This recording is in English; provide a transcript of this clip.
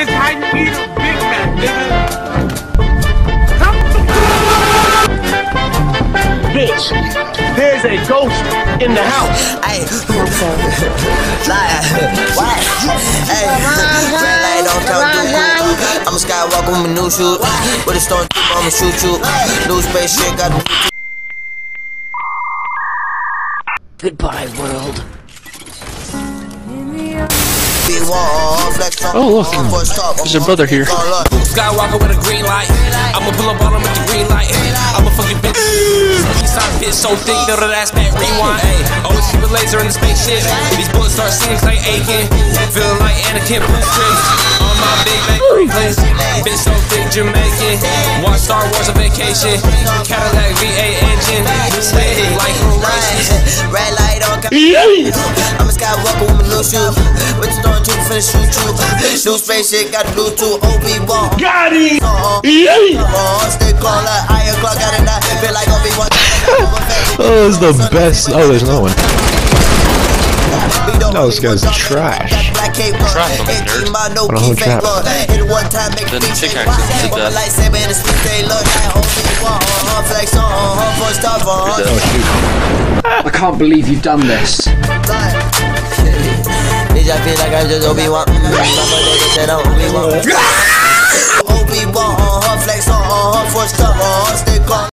It's how you eat a Big Mac, nigga. Bitch, there's a ghost in the house. Hey, fly, why? Hey, red light don't come. I'm a skywalker with my new shoes. With a stone I'ma shoot you. New space shit, got the Goodbye, world. Oh, look. There's your brother here. Skywalker with a green light. I'ma pull up on him with the green light. I'ma fucking bitch. Bitch so thick, that ass back rewind. Ay, always keep a laser in the spaceship. These bullets start singing aching. Feeling like Anakin blue. On my big back place. Bitch so thick, Jamaican. Watch Star Wars on vacation. Cadillac V8 engine. Like. Red light on. I'm a skywalker with my new shoes. With the stone tip, finna shoot you. New space shit, got the Bluetooth. Obi-Wan. Got him. Uh-uh. Uh, stick on like iron clock out of night. Feel like Obi-Wan. Oh, this is the best. Oh, there's no one. Oh, this guy's trash. Trash on the nerd. What a whole trap. Hit it one time, make Then it chick shake. accident did that. lightsaber in the speed, they look like Obi-Wan. Uh-huh, flex on, uh-huh, for stuff, uh-huh. Oh, shoot. I can't believe you've done this.